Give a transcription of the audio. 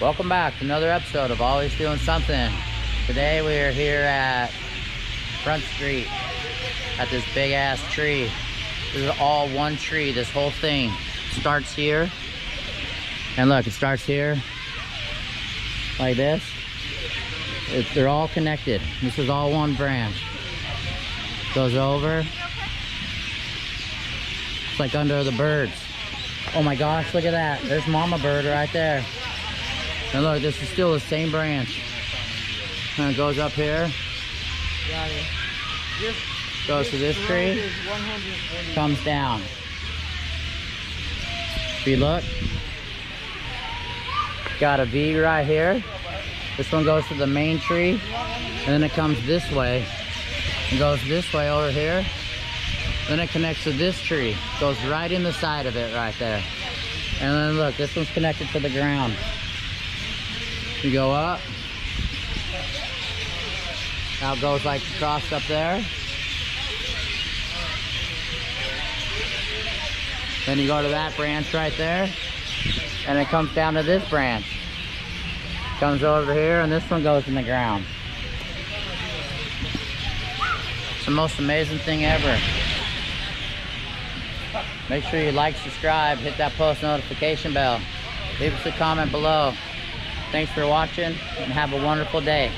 Welcome back to another episode of Always Doing Something. Today we are here at Front Street at this big ass tree. This is all one tree. This whole thing starts here. And look, it starts here like this. It, they're all connected. This is all one branch. Goes over. It's like under the birds. Oh my gosh, look at that. There's mama bird right there. And look, this is still the same branch. And it goes up here, Got it. This, goes to this tree, comes down. If you look, got a V right here. This one goes to the main tree, and then it comes this way, and goes this way over here. Then it connects to this tree, goes right in the side of it right there. And then look, this one's connected to the ground. You go up. Now it goes like across up there. Then you go to that branch right there. And it comes down to this branch. Comes over here and this one goes in the ground. It's the most amazing thing ever. Make sure you like, subscribe, hit that post notification bell. Leave us a comment below. Thanks for watching and have a wonderful day.